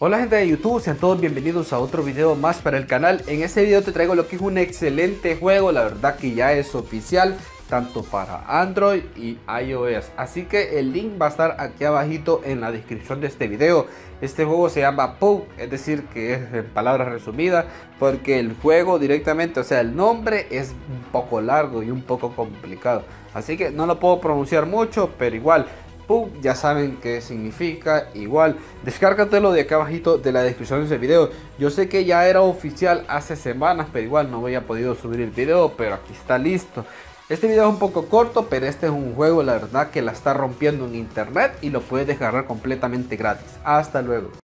Hola gente de YouTube, sean todos bienvenidos a otro video más para el canal. En este video te traigo lo que es un excelente juego, la verdad que ya es oficial, tanto para Android y iOS. Así que el link va a estar aquí abajito en la descripción de este video. Este juego se llama PUG, es decir que es en palabras resumidas, porque el juego directamente, o sea el nombre es un poco largo y un poco complicado. Así que no lo puedo pronunciar mucho, pero igual ya saben qué significa. Igual, descárgatelo de acá abajito de la descripción de ese video. Yo sé que ya era oficial hace semanas, pero igual no había podido subir el video, pero aquí está listo. Este video es un poco corto, pero este es un juego, la verdad, que la está rompiendo en internet y lo puedes descargar completamente gratis. Hasta luego.